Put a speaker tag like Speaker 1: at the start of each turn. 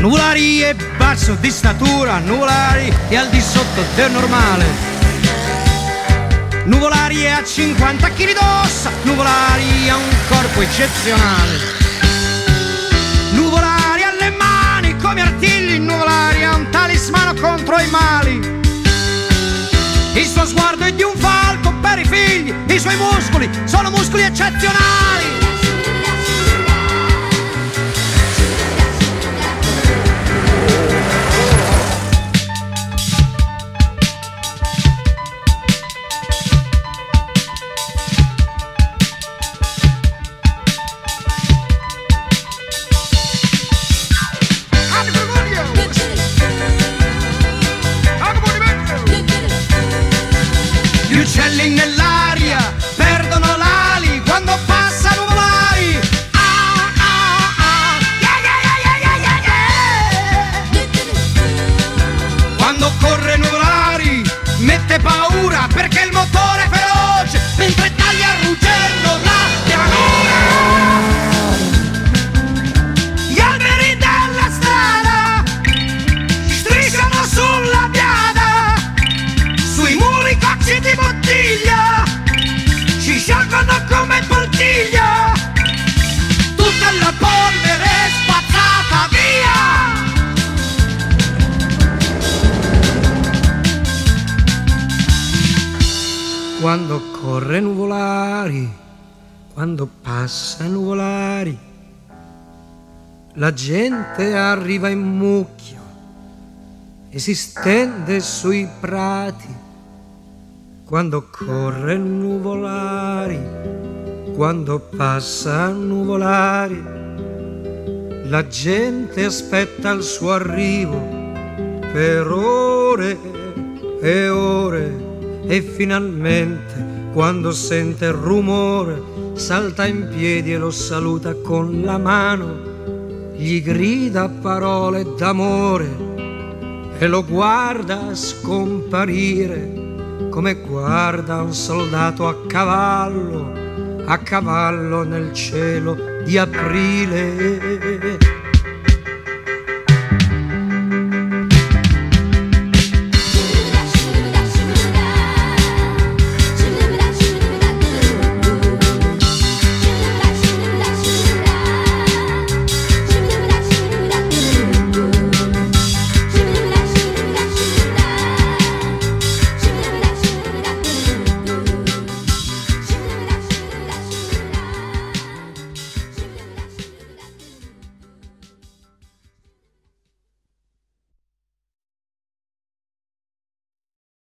Speaker 1: Nuvolari è basso di statura, nuvolari è al di sotto del normale. Nuvolari a 50 kg d'ossa, Nuvolari ha un corpo eccezionale. Nuvolari ha le mani come artigli, contro i mali. Il suo sguardo è di un falco per i figli, i suoi muscoli sono muscoli eccezionali. Porque quando corre nuvolari quando passa nuvolari la gente arriva in mucchio e si stende sui prati. Quando corre nuvolari, quando passa nuvolari, la gente aspetta il suo arrivo per ore e ore e finalmente quando sente il rumore salta in piedi e lo saluta con la mano, gli grida parole d'amore e lo guarda scomparire come guarda un soldato a cavallo, a cavallo nel cielo di aprile.